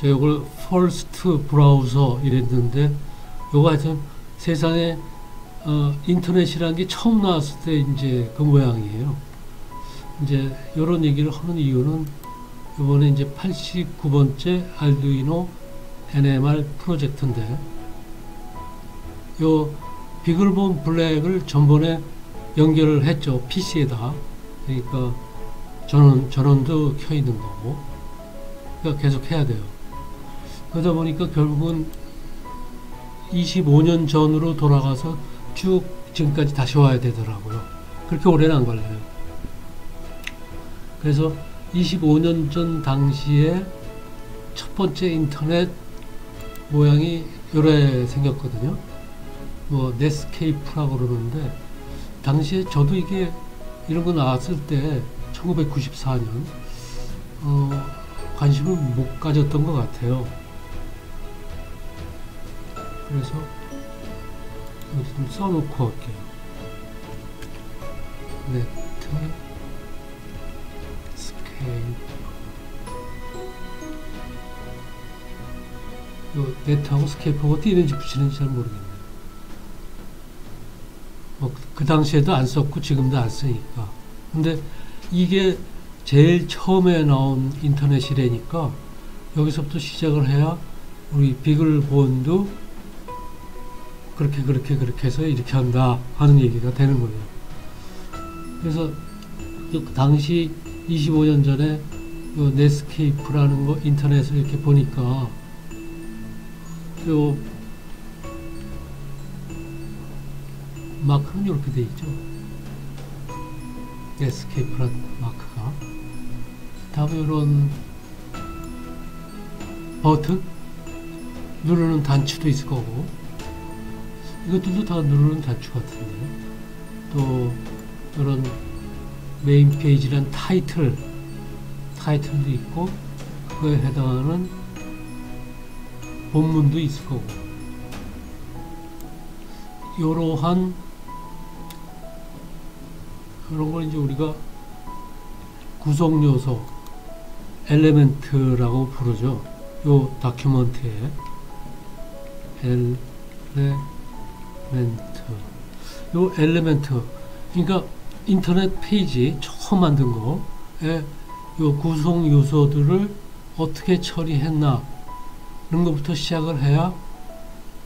저 이걸 first 브라우저 이랬는데 요거 하여튼 세상에 어, 인터넷이라는 게 처음 나왔을 때 이제 그 모양이에요. 이제 이런 얘기를 하는 이유는 이번에 이제 89번째 Arduino NMR 프로젝트인데 요 BeagleBone Black을 전번에 연결을 했죠. PC에다. 그러니까 전원 전원도 켜 있는 거고. 그러니까 계속 해야 돼요 그러다 보니까 결국은 25년 전으로 돌아가서 쭉 지금까지 다시 와야 되더라고요 그렇게 오래는 안 걸려요 그래서 25년 전 당시에 첫 번째 인터넷 모양이 요래 생겼거든요. 뭐 넷스케이프라고 그러는데 당시에 저도 이게 이런 거 나왔을 때 1994년 어, 관심을 못 가졌던 것 같아요. 그래서 여기 좀 써놓고 할게요. Netscape 요 네트하고 어떻게 이런지 붙이는지 잘 모르겠네요. 뭐, 그 당시에도 안 썼고 지금도 안 쓰니까. 근데 이게 제일 처음에 나온 인터넷이라니까 여기서부터 시작을 해야 우리 비글본도 그렇게 그렇게 그렇게 해서 이렇게 한다 하는 얘기가 되는 거예요. 그래서 그 당시 25년 전에 요 넷스케이프라는 거 인터넷을 이렇게 보니까 요 마크는 이렇게 돼 있죠. escape란 마크가 다음에 이런 버튼 누르는 단추도 있을 거고 이것들도 다 누르는 단추 같은데. 또 이런 메인 페이지란 타이틀 타이틀도 있고 그거에 해당하는 본문도 있을 거고. 이러한 그런 걸 이제 우리가 구성 요소 element라고 부르죠. 요 document에. element 요 element 그러니까 인터넷 페이지 처음 만든 거에 요 구성 요소들을 어떻게 처리했나 그런 것부터 시작을 해야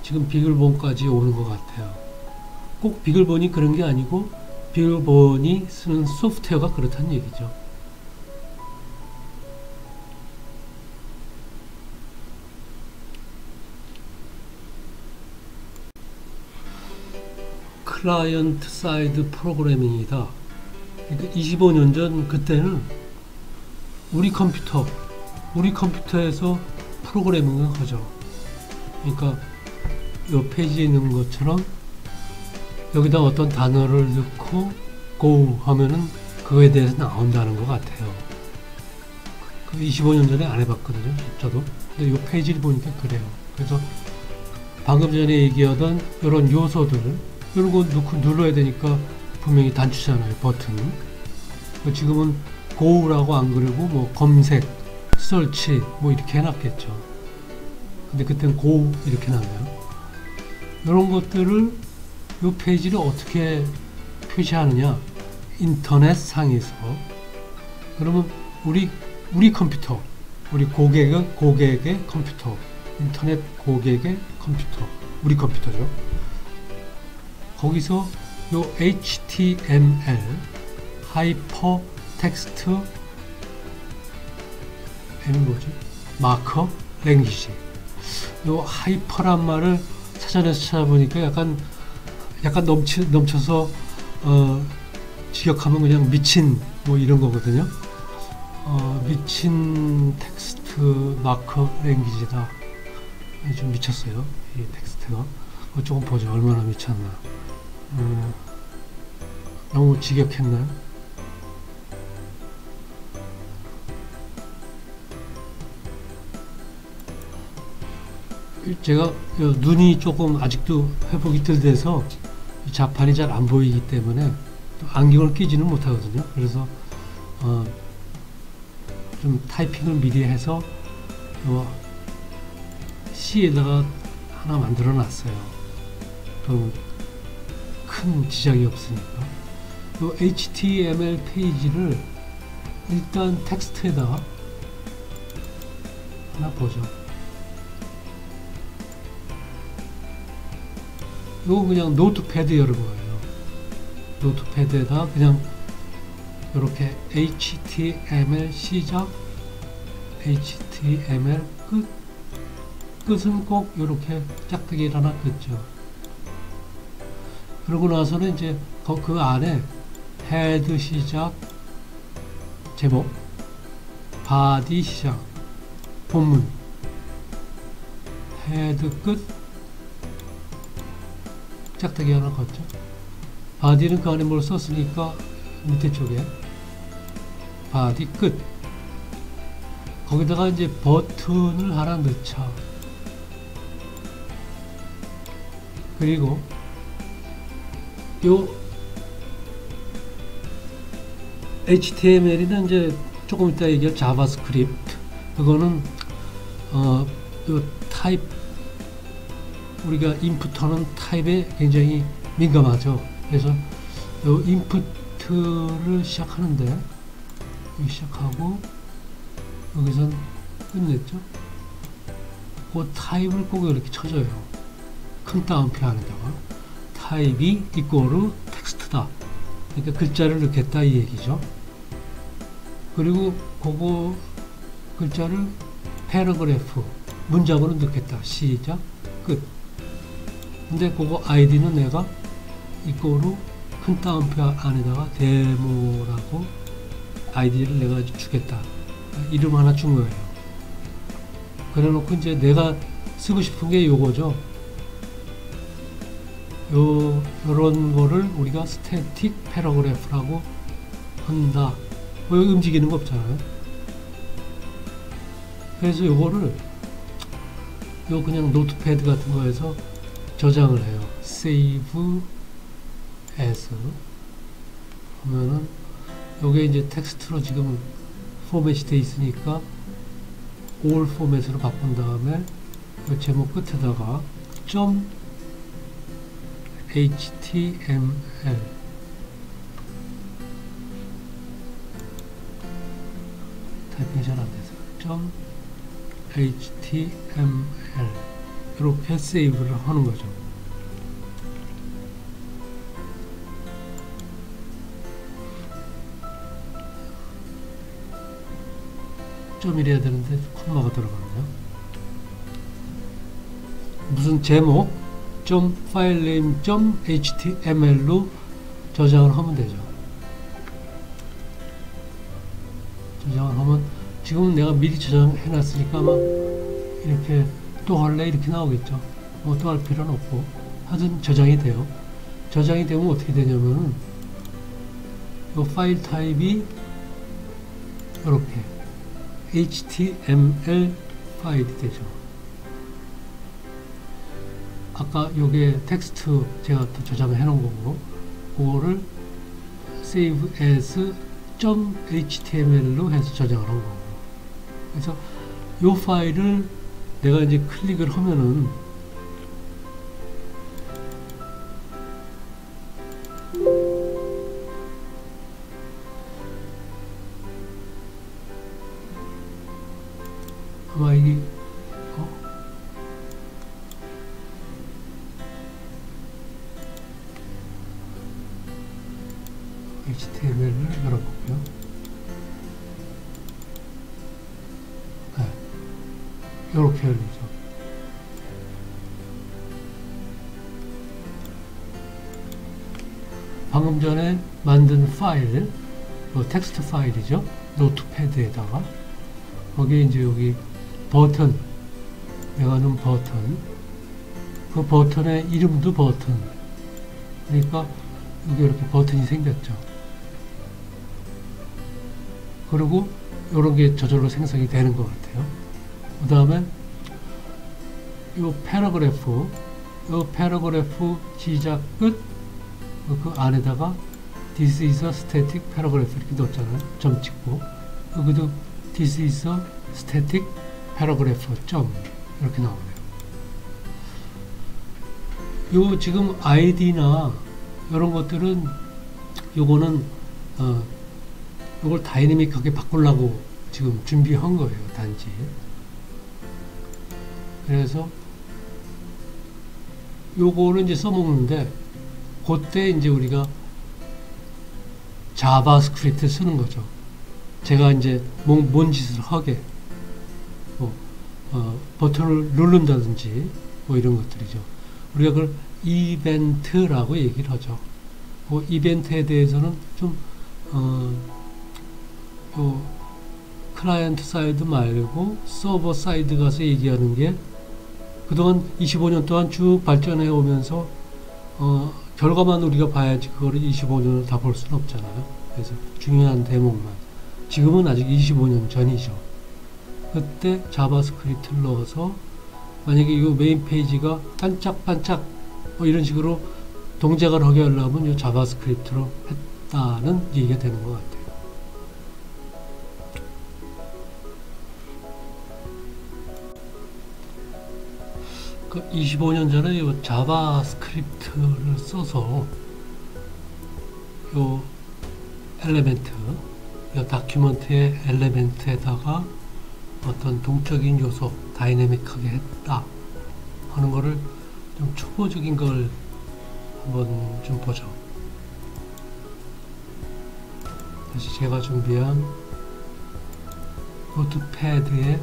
지금 BeagleBone까지 오는 것 같아요. 꼭 BeagleBone이 그런 게 아니고 BeagleBone이 쓰는 소프트웨어가 그렇다는 얘기죠. client side programming이다. 그러니까 25년 전 그때는 우리 컴퓨터, 우리 컴퓨터에서 프로그래밍을 하죠. 그러니까 이 페이지에 있는 것처럼 여기다 어떤 단어를 넣고 go 하면은 그거에 대해서 나온다는 것 같아요. 25년 그 전에 안 해봤거든요. 저도. 근데 이 페이지를 보니까 그래요. 그래서 방금 전에 얘기하던 이런 요소들 거 넣고 눌러야 되니까 분명히 단추잖아요. 버튼. 지금은 go라고 안 그리고 뭐 검색, 설치 뭐 이렇게 해놨겠죠. 근데 그때는 고 이렇게 나와요. 이런 것들을 이 페이지를 어떻게 표시하느냐 인터넷 상에서 그러면 우리 우리 컴퓨터 우리 고객의 고객의 컴퓨터 인터넷 고객의 컴퓨터 우리 컴퓨터죠. 거기서 요 HTML hyper text M은 뭐지? markup language. 요 hyper란 말을 사전에서 찾아보니까 약간 약간 넘치 넘쳐서 어, 직역하면 그냥 미친 뭐 이런 거거든요. 어, 미친 text markup language다. 좀 미쳤어요. 이 텍스트가. 어, 조금 보죠. 얼마나 미쳤나. 어, 너무 직역했나요? 제가 눈이 조금 아직도 회복이 덜 돼서 자판이 잘 안 보이기 때문에 안경을 끼지는 못하거든요. 그래서 어, 좀 타이핑을 미리 해서 어, C에다가 하나 만들어 놨어요. 그럼 큰 지장이 없으니까. 이 HTML 페이지를 일단 텍스트에다가 하나 보죠. 이거 그냥 Notepad 여는 거예요. Notepad에다 그냥 이렇게 HTML 시작, HTML 끝, 끝은 꼭 이렇게 짝대기 하나 긋죠. 그러고 나서는 이제 그 안에 head 시작, 제목, body 시작, 본문, head 끝, 짝대기 하나 긋죠. body는 그 안에 뭘 썼으니까 밑에 쪽에 body 끝. 거기다가 이제 버튼을 하나 넣자. 그리고 요 HTML에는 이제 조금 이따 얘기할 JavaScript 그거는 어 요 타입 우리가 인풋하는 타입에 굉장히 민감하죠. 그래서 요 인풋을 시작하는데 시작하고 여기선 끝냈죠. 그 타입을 꼭 이렇게 쳐줘요. 큰 따옴표 안에다가 타입이 이꼬르 텍스트다. 그러니까 글자를 넣겠다 이 얘기죠. 그리고 그거 글자를 paragraph 문장으로 넣겠다. 시작 끝. 근데 그거 아이디는 내가 이거로 큰 따옴표 안에다가 demo라고 아이디를 내가 주겠다. 이름 하나 준 거예요. 그래 놓고 이제 내가 쓰고 싶은 게 요거죠. 요, 요런 거를 우리가 static paragraph라고 한다. 뭐 여기 움직이는 거 없잖아요. 그래서 요거를 요 그냥 Notepad 같은 거에서 저장을 해요. save as 하면은 요게 이제 텍스트로 지금 포맷이 돼 있으니까 all 포맷으로 바꾼 다음에 그 제목 끝에다가 점 html 타이핑이 잘 안돼서 점 html 이렇게 세이브를 하는 거죠. 점이래야 되는데 콤마가 들어가네요. 무슨 제목 점 파일 네임 점 html로 저장을 하면 되죠. 저장을 하면 지금은 내가 미리 저장해 놨으니까 아마 이렇게 또 할래 이렇게 나오겠죠. 뭐 또 할 필요는 없고 하여튼 저장이 돼요. 저장이 되면 어떻게 되냐면은 이 파일 타입이 이렇게 HTML 파일이 되죠. 아까 요게 텍스트 제가 또 저장을 해 놓은 거고 그거를 save as .html로 해서 저장을 한 거고. 그래서 요 파일을 내가 이제 클릭을 하면은 텍스트 파일이죠. Notepad에다가 거기에 이제 여기 버튼, 내가 넣은 버튼, 그 버튼의 이름도 버튼. 그러니까 여기 이렇게 버튼이 생겼죠. 그리고 이런 게 저절로 생성이 되는 것 같아요. 그 다음에 이 paragraph, 이 paragraph 시작 끝, 그 안에다가 This is a static paragraph 이렇게 넣었잖아요. 점 찍고 여기도 This is a static paragraph 점 이렇게 나오네요. 요 지금 아이디나 이런 것들은 요거는 어 요걸 다이내믹하게 바꾸려고 지금 준비한 거예요 단지 그래서 요거는 이제 써먹는데 그때 이제 우리가 JavaScript 쓰는 거죠. 제가 이제 뭔, 뭔 짓을 하게 뭐, 어, 버튼을 누른다든지 뭐 이런 것들이죠. 우리가 그걸 이벤트라고 얘기를 하죠. 그 이벤트에 대해서는 좀 어, 요 client side 말고 server side 가서 얘기하는 게 그동안 25년 동안 쭉 발전해 오면서 어, 결과만 우리가 봐야지 그거를 25년을 다 볼 수는 없잖아요. 그래서 중요한 대목만. 지금은 아직 25년 전이죠. 그때 JavaScript를 넣어서 만약에 이 메인 페이지가 반짝반짝 뭐 이런 식으로 동작을 하게 하려면 이 JavaScript로 했다는 얘기가 되는 것 같아요. 그 25년 전에 이 JavaScript를 써서 요 element, 요 document의 element에다가 어떤 동적인 요소, 다이내믹하게 했다 하는 거를 좀 초보적인 걸 한번 좀 보죠. 다시 제가 준비한 노트패드에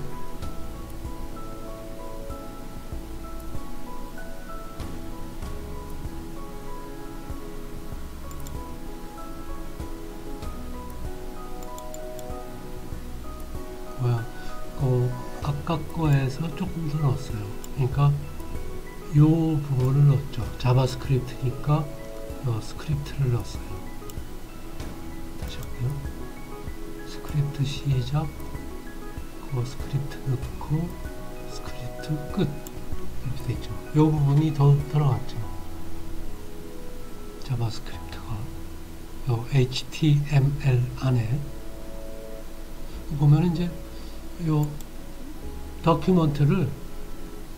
요 부분을 넣었죠. 자바스크립트니까 요 스크립트를 넣었어요. 다시 할게요. 스크립트 시작, 그 스크립트 넣고 스크립트 끝 이렇게 돼 있죠. 요 부분이 더 들어갔죠. JavaScript가 요 HTML 안에 보면 이제 요 document를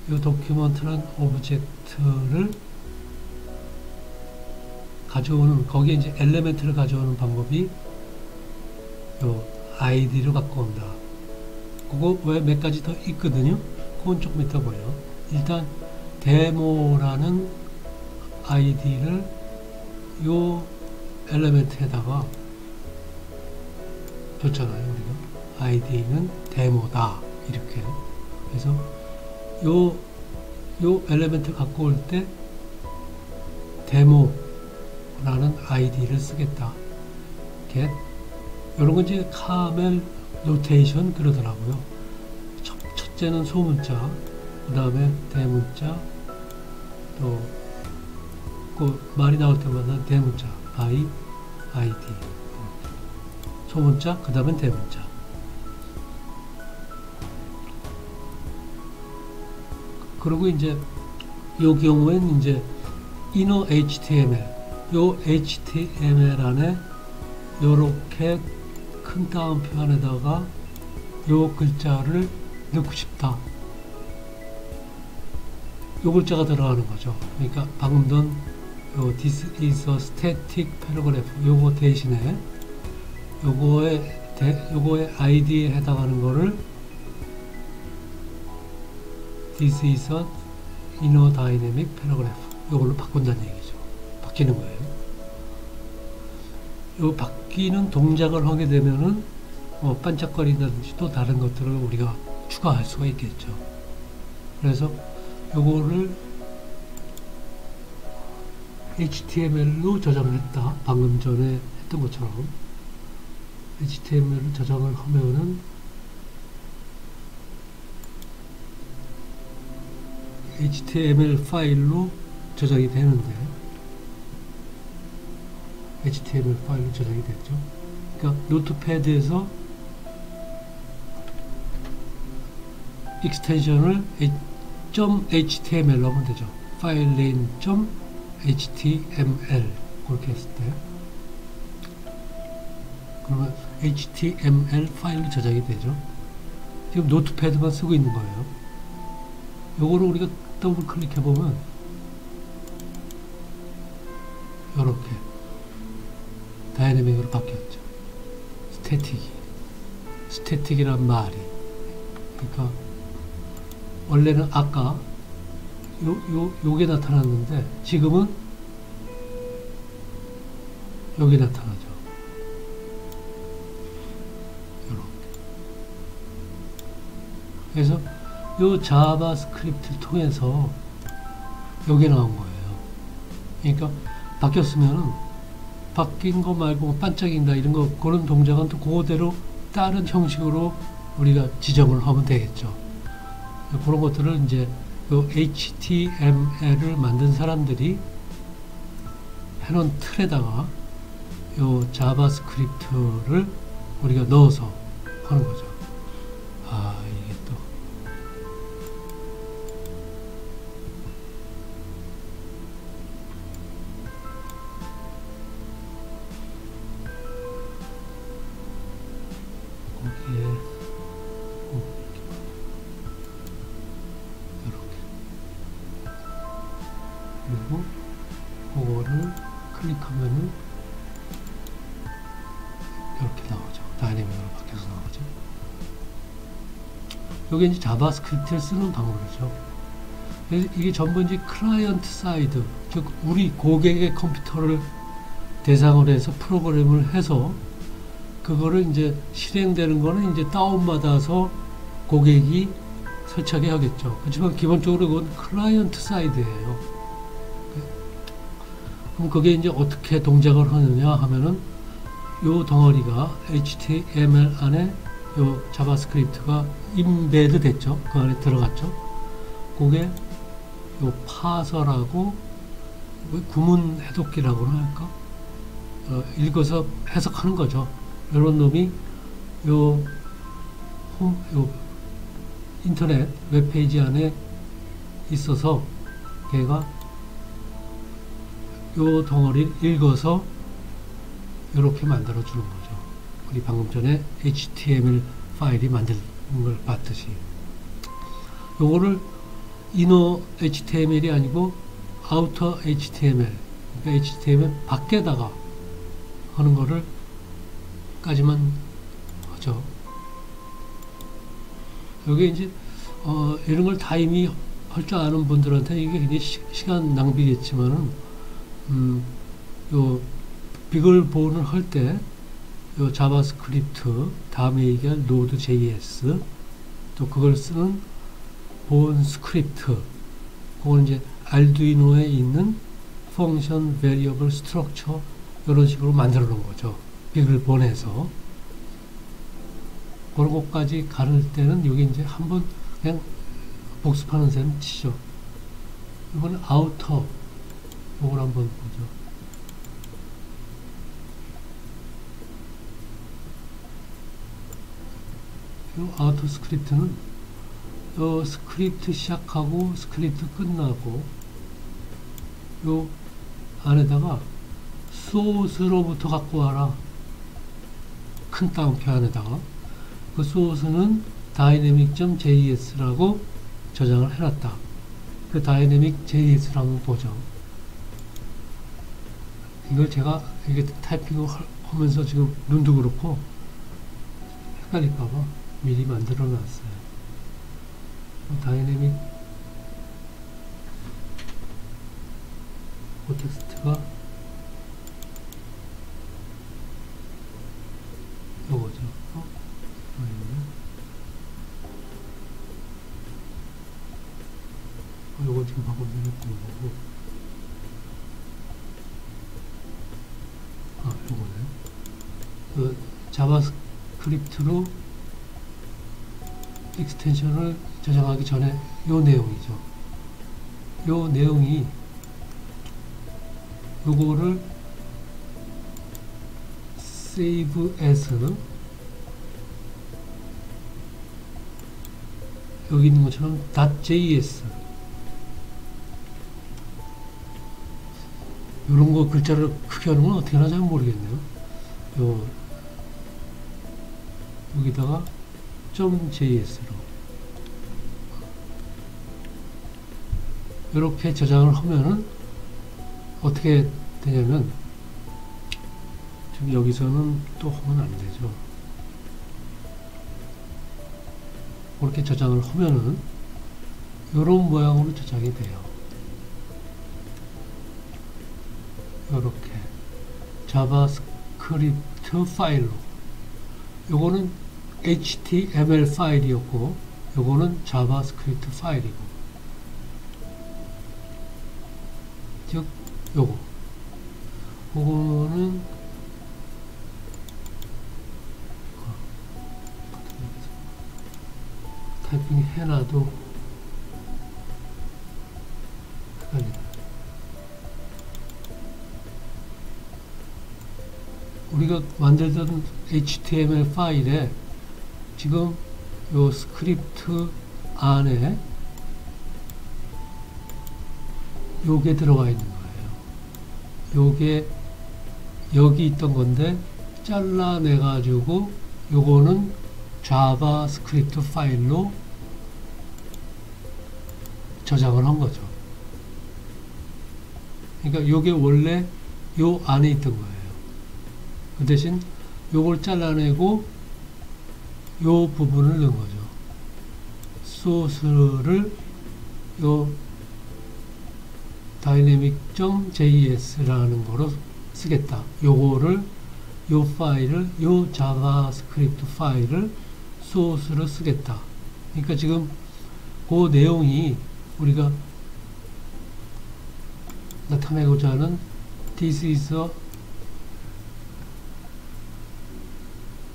이 document란 object를 가져오는 거기에 이제 element를 가져오는 방법이 요 아이디를 갖고 온다. 그거 왜 몇 가지 더 있거든요. 그건 조금 이따 보여. 일단 데모라는 아이디를 요 element에다가 줬잖아요. 우리가 아이디는 데모다 이렇게 그래서 요, 요 element 갖고 올 때 데모라는 아이디를 쓰겠다. get 요런 건 이제 camel notation 그러더라고요. 첫, 첫째는 소문자, 그 다음에 대문자, 또, 그 말이 나올 때마다 대문자, by, id. 소문자, 그 다음에 대문자. 그리고 이제 요 경우엔 이제 inner HTML 요 HTML 안에 요렇게 큰 따옴표 안에다가 요 글자를 넣고 싶다. 요 글자가 들어가는 거죠. 그러니까 방금 전요 this is a static paragraph 요거 대신에 요거에 대, 요거의 아이디에 해당하는 거를 This is a inner dynamic paragraph. 이걸로 바꾼다는 얘기죠. 바뀌는 거예요. 요 바뀌는 동작을 하게 되면은 뭐 반짝거린다든지 또 다른 것들을 우리가 추가할 수가 있겠죠. 그래서 요거를 HTML로 저장을 했다. 방금 전에 했던 것처럼 HTML을 저장을 하면은 HTML 파일로 저장이 되는데 HTML 파일로 저장이 됐죠. 그러니까 Notepad에서 extension을 .html 하면 되죠. file name .html 그렇게 했을 때 그러면 HTML 파일로 저장이 되죠. 지금 Notepad만 쓰고 있는 거예요. 요거를 우리가 더블 클릭해 보면 이렇게 dynamic으로 바뀌었죠. static이. static이란 말이. 그러니까 원래는 아까 요, 요, 요게 나타났는데 지금은 여기 나타나죠. 이렇게. 그래서 요 JavaScript를 통해서 여기 나온 거예요. 그러니까 바뀌었으면은 바뀐 거 말고 반짝인다 이런 거 그런 동작은 또 그대로 다른 형식으로 우리가 지정을 하면 되겠죠. 그런 것들을 이제 요 HTML을 만든 사람들이 해놓은 틀에다가 요 자바스크립트를 우리가 넣어서 하는 거죠. 이게 이제 JavaScript를 쓰는 방법이죠. 이게 전부 이제 client side, 즉 우리 고객의 컴퓨터를 대상으로 해서 프로그램을 해서 그거를 이제 실행되는 거는 이제 다운받아서 고객이 설치하게 하겠죠. 그렇지만 기본적으로 그건 client side예요. 그럼 그게 이제 어떻게 동작을 하느냐 하면은 요 덩어리가 HTML 안에 요 JavaScript가 embed 됐죠. 그 안에 들어갔죠. 그게 요 parser라고 뭐 구문 해독기라고 할까? 어, 읽어서 해석하는 거죠. 이런 놈이 요, 홈, 요 인터넷 웹페이지 안에 있어서 걔가 요 덩어리를 읽어서 이렇게 만들어 주는 거죠. 우리 방금 전에 HTML 파일이 만든 걸 봤듯이. 요거를 inner HTML이 아니고 outer HTML, 그러니까 HTML 밖에다가 하는 거를 까지만 하죠. 여기 이제 어, 이런 걸 다 이미 할 줄 아는 분들한테 이게 굉장히 시, 시간 낭비겠지만은 음, 요 BeagleBone을 할때 요 JavaScript 다음에 얘기할 Node JS 또 그걸 쓰는 BoneScript 그건 이제 Arduino에 있는 function variable structure 이런 식으로 만들어 놓은 거죠. BeagleBone에서 그런 것까지 다룰 때는 여기 이제 한번 그냥 복습하는 셈 치죠. 이번에 outer 이걸 한번 보죠. 이 outer script는 요 스크립트 시작하고 스크립트 끝나고 요 안에다가 source로부터 갖고 와라 큰 따옴표 안에다가 그 소스는 dynamic.js라고 저장을 해놨다. 그 dynamic.js를 한번 보죠. 이걸 제가 이게 타이핑을 하면서 지금 눈도 그렇고 헷갈릴까봐 미리 만들어 놨어요. 다이내믹 텍스트가 요거죠. 어? 어, 요거 지금 방금 해놓고 거고. 아, 요거네. 그 자바스크립트로 extension을 저장하기 전에 요 내용이죠. 요 내용이 요거를 save as 여기 있는 것처럼 .js 이런 거 글자를 크게 하는 건 어떻게 하나 잘 모르겠네요. 요 여기다가 .js로 이렇게 저장을 하면은 어떻게 되냐면 지금 여기서는 또 하면 안 되죠. 그렇게 저장을 하면은 이런 모양으로 저장이 돼요. 이렇게 자바스크립트 파일로 요거는 HTML 파일이었고 요거는 자바스크립트 파일이고 즉 요거 요거는 타이핑 해놔도 헷갈리네. 우리가 만들던 HTML 파일에 지금 요 스크립트 안에 요게 들어가 있는 거예요. 요게 여기 있던 건데 잘라내 가지고 요거는 자바 스크립트 파일로 저장을 한 거죠. 그러니까 요게 원래 요 안에 있던 거예요. 그 대신 요걸 잘라내고 요 부분을 넣은 거죠. 소스를 요 dynamic.js라는 거로 쓰겠다. 요거를 요 파일을 요 자바스크립트 파일을 소스로 쓰겠다. 그러니까 지금 그 내용이 우리가 나타내고자 하는 this is a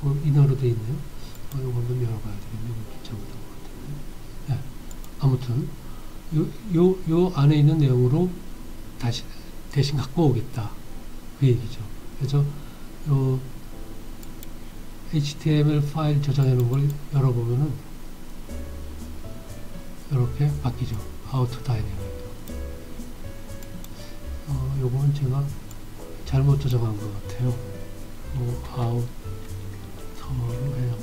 어, 인어로 돼 있네요. 어, 이걸 좀 열어봐야 되겠네요. 잘못한 것 같은데. 네. 아무튼 요, 요, 요 안에 있는 내용으로 다시 대신 갖고 오겠다. 그 얘기죠. 그래서 요 HTML 파일 저장해 놓은 걸 열어보면은 이렇게 바뀌죠. outer dynamic. 어, 요거는 제가 잘못 저장한 것 같아요. 어, outer로 해야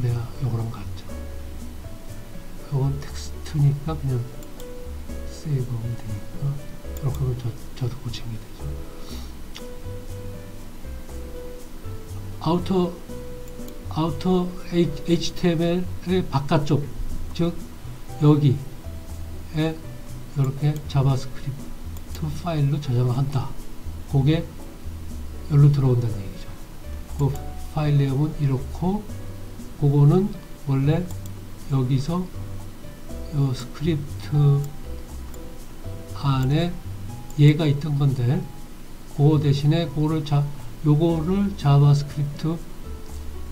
그래야 요거랑 같죠. 요건 텍스트니까 그냥 save하면 되니까 이렇게 하면 저, 저도 고치게 되죠. 아우터 아우터 HTML의 바깥쪽 즉 여기에 이렇게 자바스크립트 파일로 저장을 한다. 그게 여기로 들어온다는 얘기죠. 그 파일 내용은 이렇고 그거는 원래 여기서 요 스크립트 안에 얘가 있던 건데 그 대신에 그거를 자 요거를 자바스크립트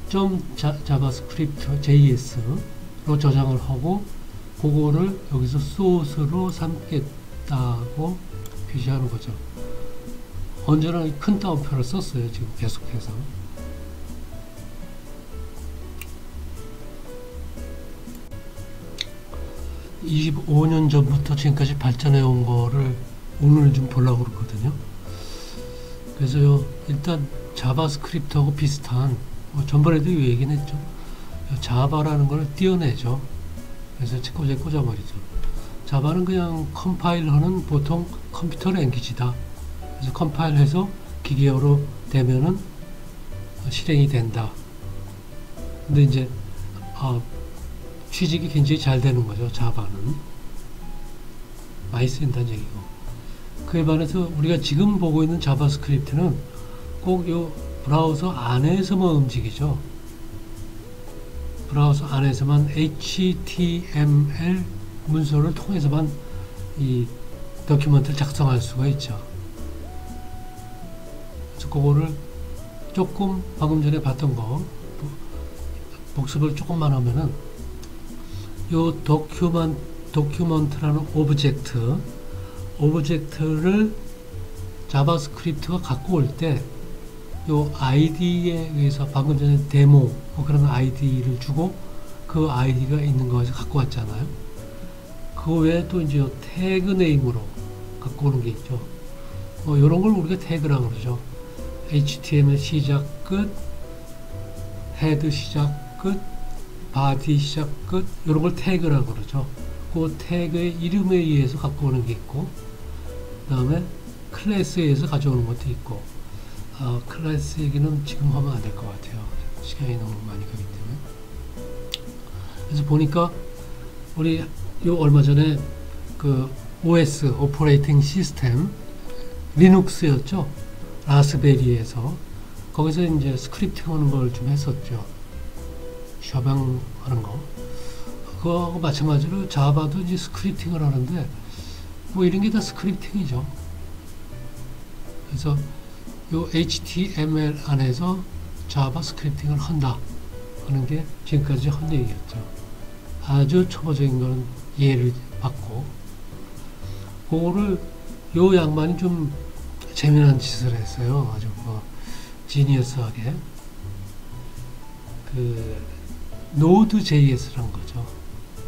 점 자, 자바스크립트 JS로 저장을 하고 그거를 여기서 소스로 삼겠다고 표시하는 거죠. 언제나 큰 따옴표를 썼어요. 지금 계속해서. (25년) 전부터 지금까지 발전해 온 거를 오늘 좀 보려고 그러거든요. 그래서요, 일단 자바스크립트하고 비슷한, 뭐 전번에도 이 얘기는 했죠. 자바라는 걸 띄어내죠. 그래서 꽂아 꽂아버리죠. 자바는 그냥 컴파일러는 보통 컴퓨터 language다. 그래서 컴파일해서 기계어로 되면은 실행이 된다. 근데 이제 아, 취직이 굉장히 잘 되는 거죠. 자바는 많이 쓰인다는 얘기고. 그에 반해서 우리가 지금 보고 있는 자바스크립트는 꼭요 브라우저 안에서만 움직이죠. 브라우저 안에서만 HTML 문서를 통해서만 이 document를 작성할 수가 있죠. 그래서 그거를 조금 방금 전에 봤던 거 복습을 조금만 하면은 요 docu- document라는 object object를 자바스크립트가 갖고 올 때 요 아이디에 의해서 방금 전에 데모 뭐 그런 아이디를 주고 그 아이디가 있는 거에서 갖고 왔잖아요. 그 외에 또 이제 tag name으로 갖고 오는 게 있죠. 뭐 이런 걸 우리가 태그라고 그러죠. HTML 시작 끝, head 시작 끝, body 시작 끝 이런 걸 태그라고 그러죠. 그 태그의 이름에 의해서 갖고 오는 게 있고 그 다음에 클래스에서 가져오는 것도 있고 아, 클래스 얘기는 지금 하면 안 될 것 같아요. 시간이 너무 많이 가기 때문에. 그래서 보니까 우리 요 얼마 전에 그 OS operating system 리눅스였죠. 라스베리에서 거기서 이제 scripting 하는 걸 좀 했었죠. shebang 하는 거. 그거하고 마찬가지로 자바도 이제 scripting을 하는데 뭐 이런 게 다 scripting이죠. 그래서 요 HTML 안에서 자바 scripting을 한다 하는 게 지금까지 한 얘기였죠. 아주 초보적인 거는 이해를 받고 그거를 요 양반이 좀 재미난 짓을 했어요. 아주 뭐 genius하게 그 Node JS란 거죠.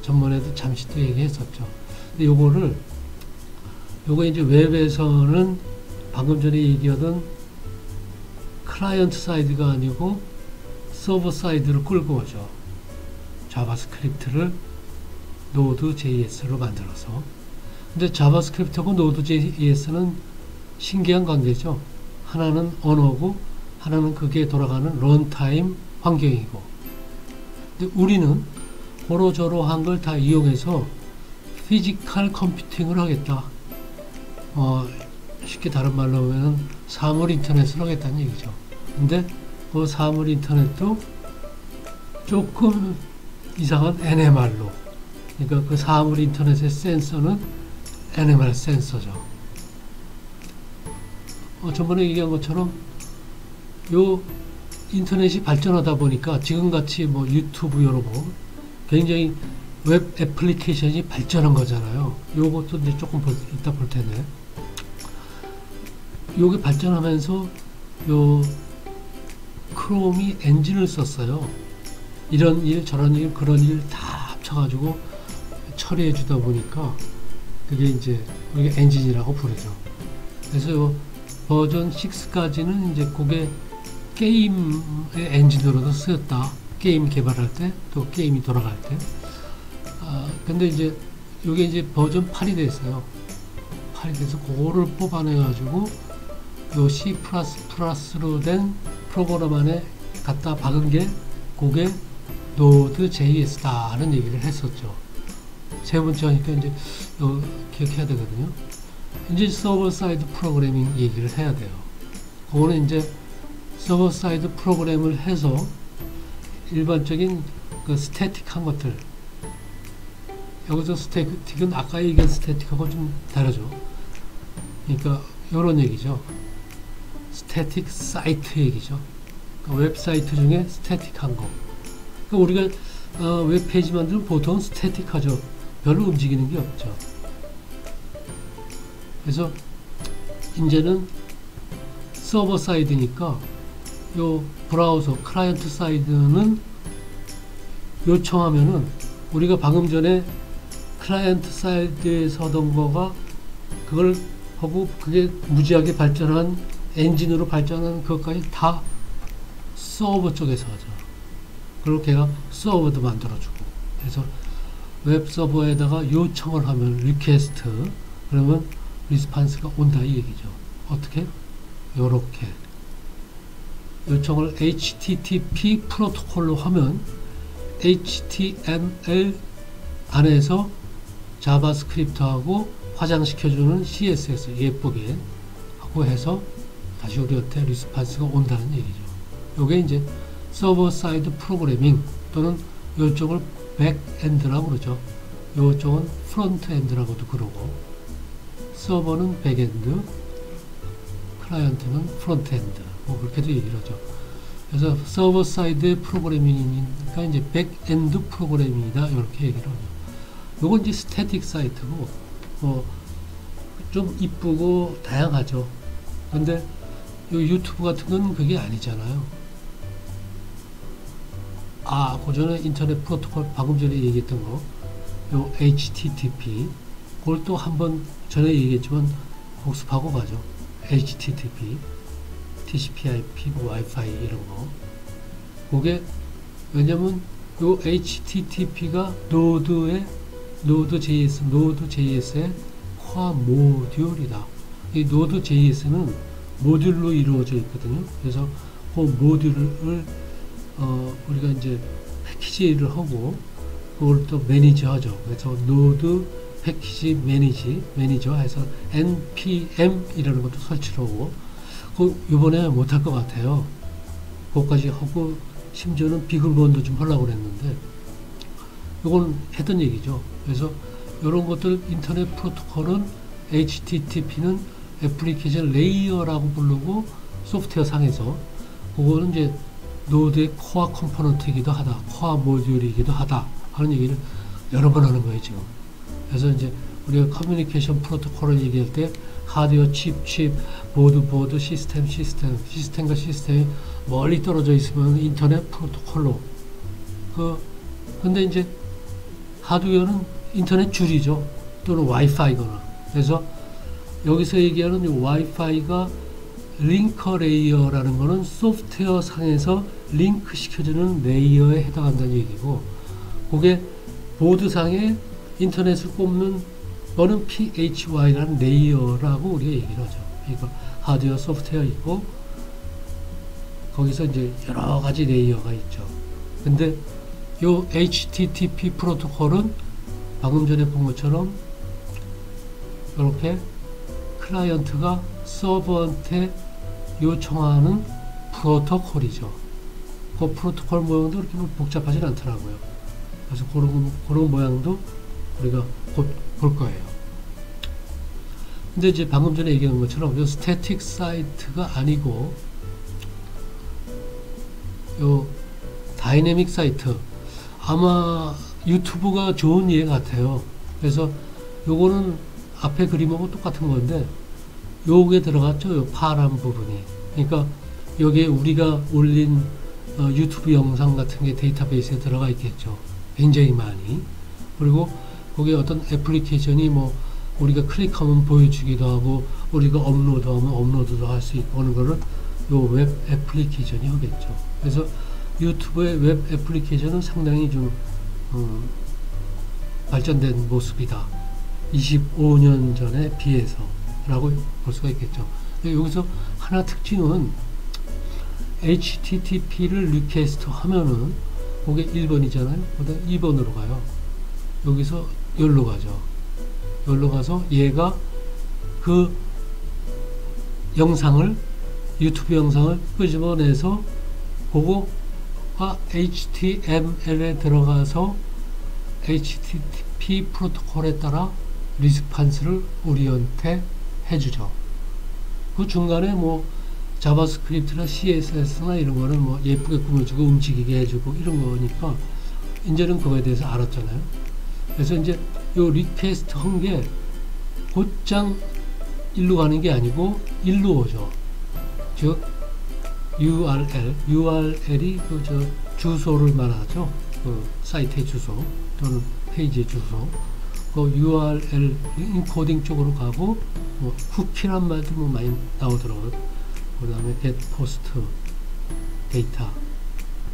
전번에도 잠시 또 얘기했었죠. 근데 요거를 요거 이제 웹에서는 방금 전에 얘기하던 client side가 아니고 server side를 끌고 오죠. JavaScript를 Node JS로 만들어서. 근데 자바스크립트하고 노드 JS는 신기한 관계죠. 하나는 언어고 하나는 그게 돌아가는 runtime 환경이고. 우리는 고러저러한 걸 다 이용해서 physical computing을 하겠다. 어, 쉽게 다른 말로 하면 사물 인터넷을 하겠다는 얘기죠. 근데 그 사물 인터넷도 조금 이상한 NMR로 그러니까 그 사물 인터넷의 센서는 NMR 센서죠. 어, 저번에 얘기한 것처럼 요 인터넷이 발전하다 보니까 지금같이 뭐 유튜브 여러 번 굉장히 웹 애플리케이션이 발전한 거잖아요. 요것도 이제 조금 볼, 이따 볼 텐데. 요게 발전하면서 요 크롬이 엔진을 썼어요. 이런 일, 저런 일, 그런 일 다 합쳐가지고 처리해 주다 보니까 그게 이제 우리가 엔진이라고 부르죠. 그래서 요 버전 6까지는 이제 그게 게임의 엔진으로도 쓰였다. 게임 개발할 때, 또 게임이 돌아갈 때. 아, 근데 이제 이게 이제 버전 8이 됐어요. 8이 돼서 그거를 뽑아내가지고 요 C++ 로된 프로그램 안에 갖다 박은 게 그게 Node JS다 하는 얘기를 했었죠. 세 번째 하니까 이제 요 기억해야 되거든요. 이제 server side 프로그래밍 얘기를 해야 돼요. 그거는 이제 server side 프로그램을 해서 일반적인 그 static한 것들 여기서 static은 아까 얘기한 static하고 좀 다르죠. 그러니까 이런 얘기죠. static site 얘기죠. 그러니까 웹사이트 중에 static한 거. 그러니까 우리가 어, 웹페이지 만들면 보통 static하죠. 별로 움직이는 게 없죠. 그래서 이제는 server side니까 요 브라우저 client side는 요청하면은 우리가 방금 전에 client side에서 하던 거가 그걸 하고 그게 무지하게 발전한 엔진으로 발전한 그것까지 다 서버 쪽에서 하죠. 그리고 걔가 서버도 만들어주고 그래서 웹 서버에다가 요청을 하면 request 그러면 response가 온다 이 얘기죠. 어떻게? 요렇게 요청을 HTTP 프로토콜로 하면 HTML 안에서 JavaScript하고 화장시켜주는 CSS 예쁘게 하고 해서 다시 우리한테 response가 온다는 얘기죠. 요게 이제 server side 프로그래밍 또는 요쪽을 backend라고 그러죠. 요쪽은 front end라고도 그러고 서버는 backend 클라이언트는 front end 뭐 그렇게도 얘기를 하죠. 그래서 server side 프로그래밍이니까 이제 backend 프로그래밍이다 이렇게 얘기를 하죠. 요건 이제 static site고 뭐좀 이쁘고 다양하죠. 근데 요 유튜브 같은 건 그게 아니잖아요. 아, 그 전에 인터넷 프로토콜 방금 전에 얘기했던 거, 요 HTTP, 그걸 또 한번 전에 얘기했지만 복습하고 가죠. HTTP, TCP/IP, 와이파이 이런 거. 그게 왜냐면 요 HTTP가 노드의 노드 JS, 노드 JS의 코어 모듈이다. 이 Node JS는 모듈로 이루어져 있거든요. 그래서 그 모듈을 어, 우리가 이제 package를 하고 그걸 또 manage하죠. 그래서 Node package manage manager 해서 npm이라는 것도 설치를 하고 그 이번에 못할 것 같아요. 그것까지 하고 심지어는 BeagleBone도 좀 하려고 그랬는데 이건 했던 얘기죠. 그래서 이런 것들 인터넷 프로토콜은 HTTP는 application layer라고 부르고 소프트웨어 상에서 그거는 이제 Node의 core component이기도 하다, core 모듈이기도 하다 하는 얘기를 여러 번 하는 거예요 지금. 그래서 이제 우리가 커뮤니케이션 프로토콜을 얘기할 때 하드웨어 칩, 칩, 보드, 보드, 시스템, 시스템, 시스템과 시스템이 멀리 떨어져 있으면 인터넷 프로토콜로. 그 근데 이제 하드웨어는 인터넷 줄이죠. 또는 와이파이거나. 그래서 여기서 얘기하는 이 와이파이가 link layer라는 거는 소프트웨어 상에서 링크 시켜주는 layer에 해당한다는 얘기고 그게 보드상에 인터넷을 꼽는 거는 PHY라는 layer라고 우리가 얘기를 하죠. 이거 하드웨어 소프트웨어 있고 거기서 이제 여러 가지 layer가 있죠. 근데 요 HTTP 프로토콜은 방금 전에 본 것처럼 이렇게 클라이언트가 서버한테 요청하는 프로토콜이죠. 그 프로토콜 모양도 그렇게 복잡하진 않더라고요. 그래서 그런, 그런 모양도 우리가 곧 볼 거예요. 근데 이제 방금 전에 얘기한 것처럼 요 static site가 아니고 요 다이내믹 사이트 아마 유튜브가 좋은 예 같아요. 그래서 요거는 앞에 그림하고 똑같은 건데 요게 들어갔죠. 요 파란 부분이. 그러니까 여기에 우리가 올린 어, 유튜브 영상 같은 게 데이터베이스에 들어가 있겠죠. 굉장히 많이. 그리고 거기에 어떤 애플리케이션이 뭐 우리가 클릭하면 보여주기도 하고 우리가 업로드하면 업로드도 할 수 있고 하는 거를 요 웹 애플리케이션이 하겠죠. 그래서 유튜브의 웹 애플리케이션은 상당히 좀 음, 발전된 모습이다. 25년 전에 비해서 라고 볼 수가 있겠죠. 여기서 하나 특징은 HTTP를 request 하면은 그게 1번이잖아요. 그다음 2번으로 가요. 여기서 열로 가죠. 열로 가서 얘가 그 영상을 유튜브 영상을 끄집어내서 그거가 HTML에 들어가서 HTTP 프로토콜에 따라 response를 우리한테 해주죠. 그 중간에 뭐 자바스크립트나 CSS나 이런 거는 뭐 예쁘게 꾸며주고 움직이게 해주고 이런 거니까 이제는 그거에 대해서 알았잖아요. 그래서 이제 요 request 한 게 곧장 일로 가는 게 아니고 일로 오죠. 즉 URL, URL이 그 저 주소를 말하죠. 그 사이트의 주소 또는 페이지의 주소. 그 URL encoding 쪽으로 가고 뭐 쿠키란 말도 뭐 많이 나오더라고요. 그 다음에 get post 데이터.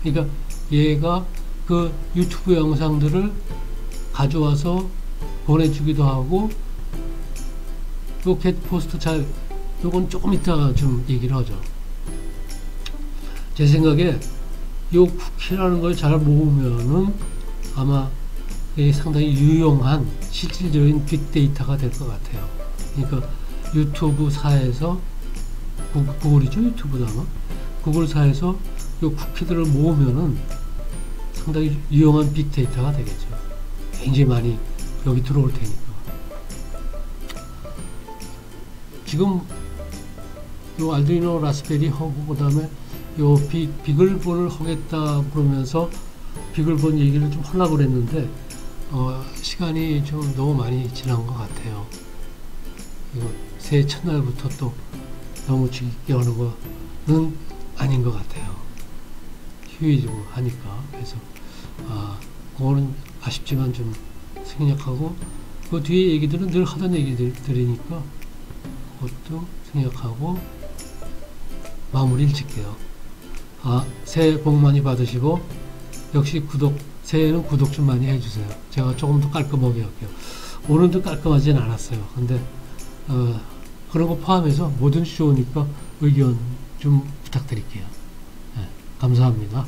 그러니까 얘가 그 유튜브 영상들을 가져와서 보내주기도 하고 요 get post 잘 요건 조금 이따가 좀 얘기를 하죠. 제 생각에 요 쿠키라는 걸 잘 모으면은 아마 상당히 유용한 실질적인 빅데이터가 될 것 같아요. 그러니까 유튜브사에서 구 글이죠 유튜브도 아마 구글사에서 이 쿠키들을 모으면은 상당히 유용한 빅데이터가 되겠죠. 굉장히 많이 여기 들어올 테니까. 지금 요 알두이노 라스베리 하고 그 다음에 요 비, 비글본을 하겠다 그러면서 비글본 얘기를 좀 하려고 그랬는데 어, 시간이 좀 너무 많이 지난 것 같아요. 이거 새해 첫날부터 또 너무 길게 하는 거는 아닌 것 같아요. 휴일이고 하니까. 그래서, 아, 그거는 아쉽지만 좀 생략하고, 그 뒤에 얘기들은 늘 하던 얘기들이니까, 그것도 생략하고, 마무리를 짓게요. 아, 새해 복 많이 받으시고, 역시 구독, 새해에는 구독 좀 많이 해주세요. 제가 조금 더 깔끔하게 할게요. 오늘도 깔끔하진 않았어요. 근데, 어, 그런 거 포함해서 뭐든지 좋으니까 의견 좀 부탁드릴게요. 네, 감사합니다.